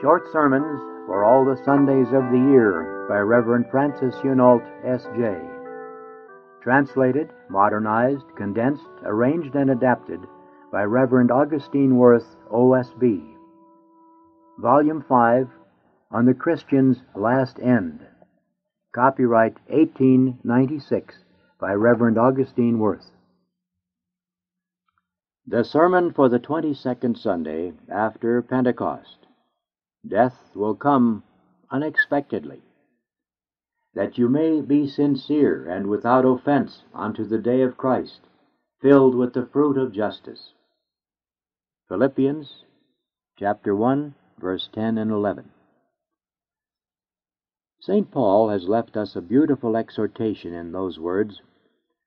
Short Sermons for All the Sundays of the Year by Reverend Francis Hunolt, S.J. Translated, modernized, condensed, arranged, and adapted by Reverend Augustine Wirth, O.S.B. Volume 5 On the Christian's Last End. Copyright 1896 by Reverend Augustine Wirth. The sermon for the 22nd Sunday after Pentecost. Death will come unexpectedly, that you may be sincere and without offense unto the day of Christ, filled with the fruit of justice. Philippians chapter 1, verse 10 and 11. St. Paul has left us a beautiful exhortation in those words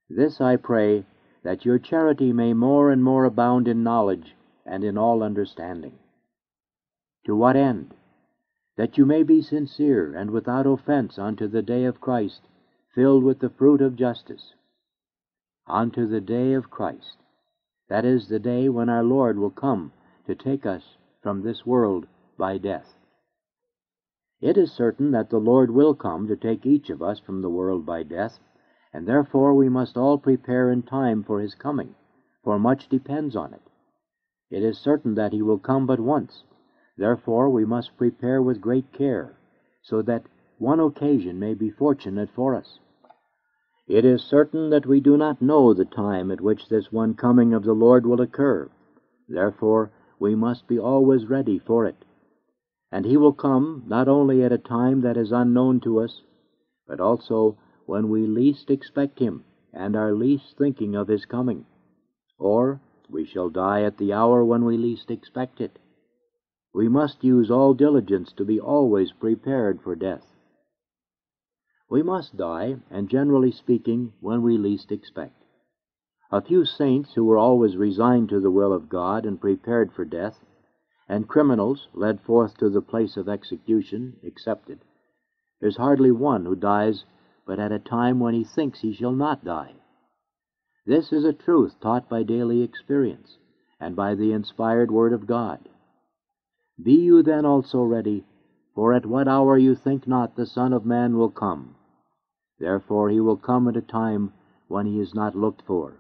This I pray, that your charity may more and more abound in knowledge and in all understanding. To what end? That you may be sincere and without offense unto the day of Christ, filled with the fruit of justice. Unto the day of Christ. That is the day when our Lord will come to take us from this world by death. It is certain that the Lord will come to take each of us from the world by death, and therefore we must all prepare in time for his coming, for much depends on it. It is certain that he will come but once, Therefore we must prepare with great care, so that one occasion may be fortunate for us. It is certain that we do not know the time at which this one coming of the Lord will occur. Therefore we must be always ready for it. And he will come not only at a time that is unknown to us, but also when we least expect him and are least thinking of his coming. Or we shall die at the hour when we least expect it. We must use all diligence to be always prepared for death. We must die, and generally speaking, when we least expect. A few saints who were always resigned to the will of God and prepared for death, and criminals led forth to the place of execution, excepted. There's hardly one who dies but at a time when he thinks he shall not die. This is a truth taught by daily experience and by the inspired Word of God. Be you then also ready, for at what hour you think not the Son of Man will come. Therefore he will come at a time when he is not looked for.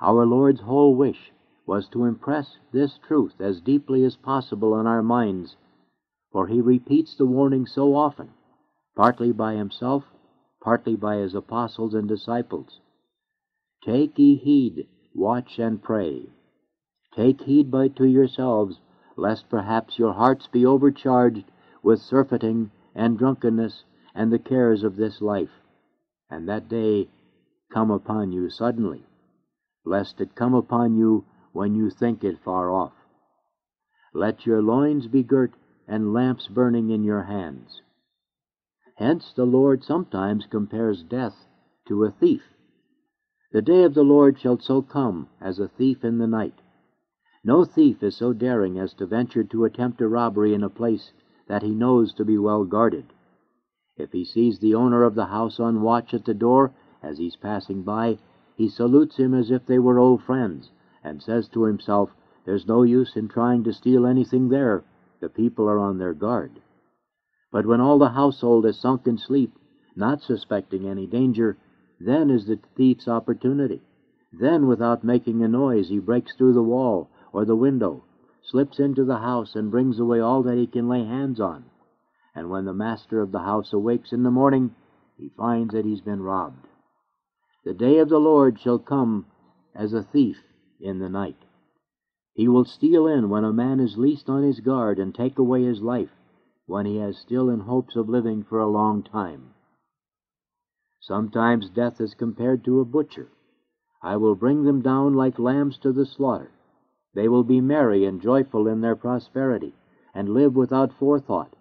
Our Lord's whole wish was to impress this truth as deeply as possible on our minds, for he repeats the warning so often, partly by himself, partly by his apostles and disciples. Take ye heed, watch and pray. Take heed by to yourselves lest perhaps your hearts be overcharged with surfeiting and drunkenness and the cares of this life, and that day come upon you suddenly, lest it come upon you when you think it far off. Let your loins be girt and lamps burning in your hands. Hence the Lord sometimes compares death to a thief. The day of the Lord shall so come as a thief in the night. No thief is so daring as to venture to attempt a robbery in a place that he knows to be well guarded. If he sees the owner of the house on watch at the door as he's passing by, he salutes him as if they were old friends, and says to himself, There's no use in trying to steal anything there. The people are on their guard. But when all the household is sunk in sleep, not suspecting any danger, then is the thief's opportunity. Then, without making a noise, he breaks through the wall or the window, slips into the house, and brings away all that he can lay hands on. And when the master of the house awakes in the morning, he finds that he's been robbed. The day of the Lord shall come as a thief in the night. He will steal in when a man is least on his guard and take away his life when he has still in hopes of living for a long time. Sometimes death is compared to a butcher. I will bring them down like lambs to the slaughter. They will be merry and joyful in their prosperity, and live without forethought,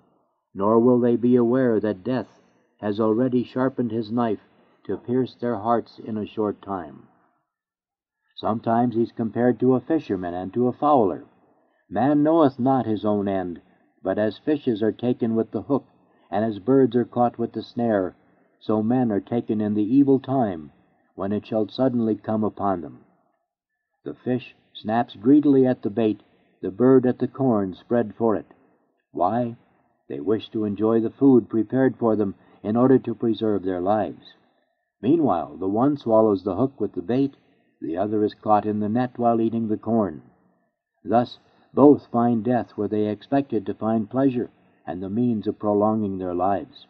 nor will they be aware that death has already sharpened his knife to pierce their hearts in a short time. Sometimes he is compared to a fisherman and to a fowler. Man knoweth not his own end, but as fishes are taken with the hook, and as birds are caught with the snare, so men are taken in the evil time, when it shall suddenly come upon them. The fish snaps greedily at the bait, the bird at the corn spread for it. Why? They wish to enjoy the food prepared for them in order to preserve their lives. Meanwhile, the one swallows the hook with the bait, the other is caught in the net while eating the corn. Thus, both find death where they expected to find pleasure and the means of prolonging their lives.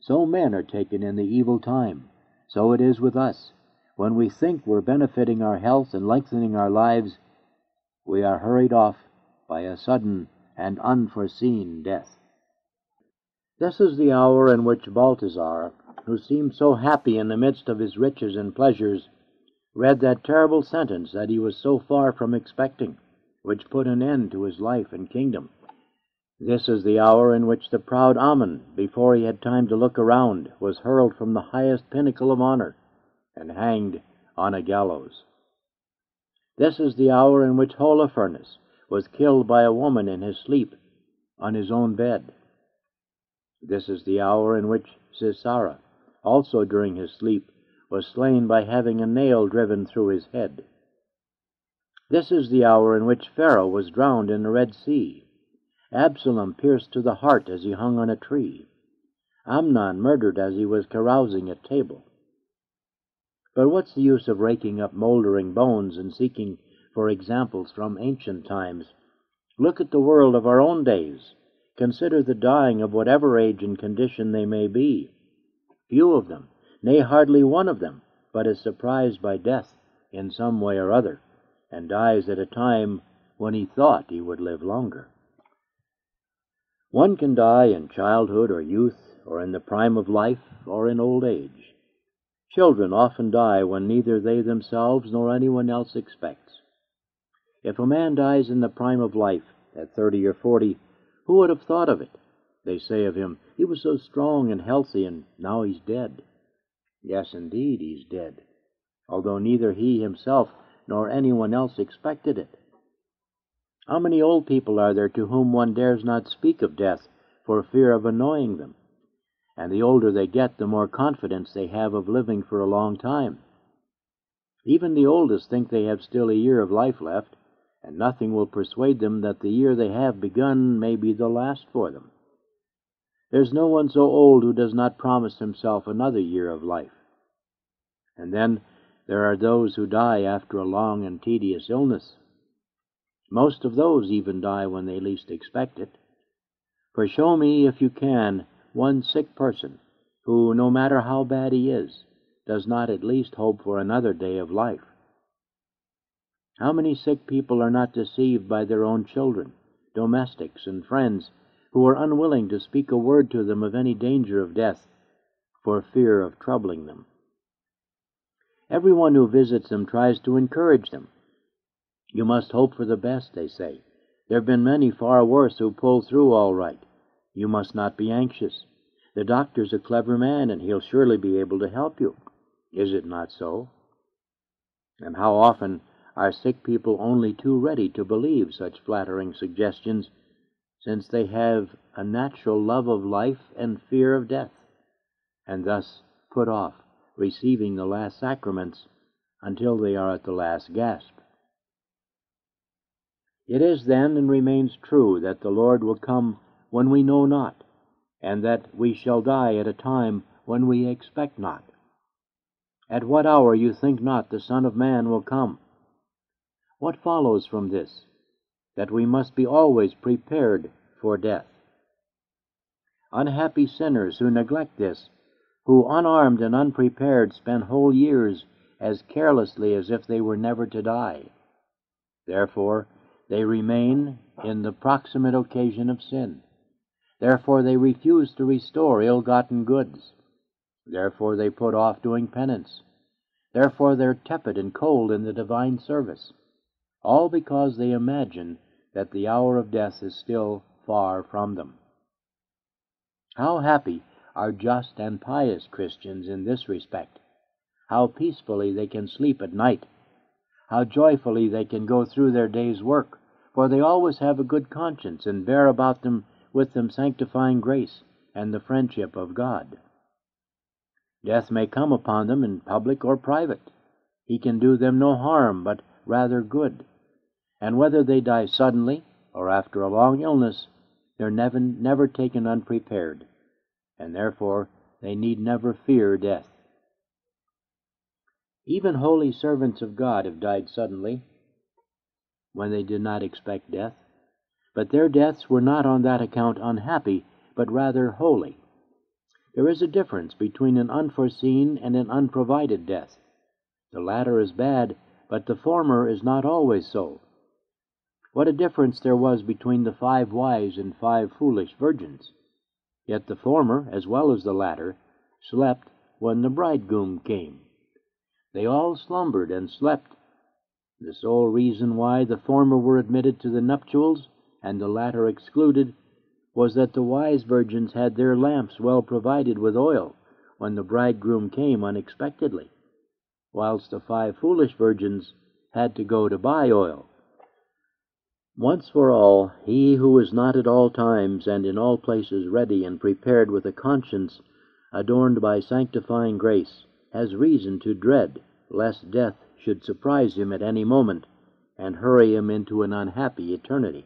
So men are taken in the evil time. So it is with us. When we think we're benefiting our health and lengthening our lives, we are hurried off by a sudden and unforeseen death. This is the hour in which Balthasar, who seemed so happy in the midst of his riches and pleasures, read that terrible sentence that he was so far from expecting, which put an end to his life and kingdom. This is the hour in which the proud Ammon, before he had time to look around, was hurled from the highest pinnacle of honor and hanged on a gallows. This is the hour in which Holofernes was killed by a woman in his sleep on his own bed. This is the hour in which Sisera, also during his sleep, was slain by having a nail driven through his head. This is the hour in which Pharaoh was drowned in the Red Sea. Absalom pierced to the heart as he hung on a tree. Amnon murdered as he was carousing at table. But what's the use of raking up moldering bones and seeking for examples from ancient times? Look at the world of our own days. Consider the dying of whatever age and condition they may be. Few of them, nay, hardly one of them, but is surprised by death in some way or other, and dies at a time when he thought he would live longer. One can die in childhood or youth, or in the prime of life, or in old age. Children often die when neither they themselves nor anyone else expects. If a man dies in the prime of life, at thirty or forty, who would have thought of it? They say of him, he was so strong and healthy, and now he's dead. Yes, indeed, he's dead, although neither he himself nor anyone else expected it. How many old people are there to whom one dares not speak of death for fear of annoying them? And the older they get, the more confidence they have of living for a long time. Even the oldest think they have still a year of life left, and nothing will persuade them that the year they have begun may be the last for them. There's no one so old who does not promise himself another year of life. And then there are those who die after a long and tedious illness. Most of those even die when they least expect it. For show me, if you can, one sick person who, no matter how bad he is, does not at least hope for another day of life. How many sick people are not deceived by their own children, domestics, and friends who are unwilling to speak a word to them of any danger of death for fear of troubling them? Everyone who visits them tries to encourage them you must hope for the best, they say. There have been many far worse who pulled through all right. You must not be anxious. The doctor's a clever man, and he'll surely be able to help you. Is it not so? And how often are sick people only too ready to believe such flattering suggestions, since they have a natural love of life and fear of death, and thus put off receiving the last sacraments until they are at the last gasp. It is then and remains true that the Lord will come when we know not, and that we shall die at a time when we expect not. At what hour you think not the Son of Man will come? What follows from this? That we must be always prepared for death. Unhappy sinners who neglect this, who unarmed and unprepared spend whole years as carelessly as if they were never to die. Therefore, they remain in the proximate occasion of sin. Therefore they refuse to restore ill gotten goods. Therefore they put off doing penance. Therefore they're tepid and cold in the divine service. All because they imagine that the hour of death is still far from them. How happy are just and pious Christians in this respect! How peacefully they can sleep at night! How joyfully they can go through their day's work! for they always have a good conscience and bear about them with them sanctifying grace and the friendship of God. Death may come upon them in public or private. He can do them no harm, but rather good. And whether they die suddenly or after a long illness, They're never, never taken unprepared, and therefore they need never fear death. Even holy servants of God have died suddenly when they did not expect death, but their deaths were not on that account unhappy, but rather holy. There is a difference between an unforeseen and an unprovided death. The latter is bad, but the former is not always so. What a difference there was between the five wise and five foolish virgins! Yet the former, as well as the latter, slept when the bridegroom came. They all slumbered and slept. The sole reason why the former were admitted to the nuptials and the latter excluded was that the wise virgins had their lamps well provided with oil when the bridegroom came unexpectedly, whilst the five foolish virgins had to go to buy oil. Once for all, he who is not at all times and in all places ready and prepared with a conscience adorned by sanctifying grace has reason to dread lest death should surprise him at any moment and hurry him into an unhappy eternity.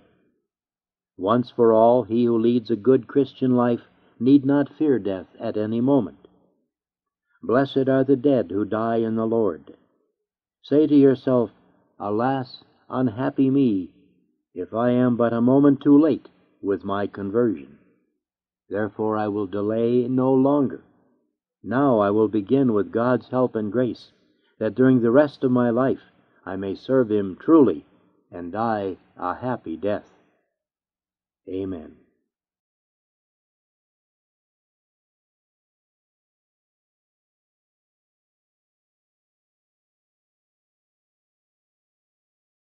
Once for all, he who leads a good Christian life need not fear death at any moment. Blessed are the dead who die in the Lord. Say to yourself, Alas, unhappy me! if I am but a moment too late with my conversion. Therefore I will delay no longer. Now I will begin with God's help and grace, that during the rest of my life I may serve Him truly and die a happy death. Amen.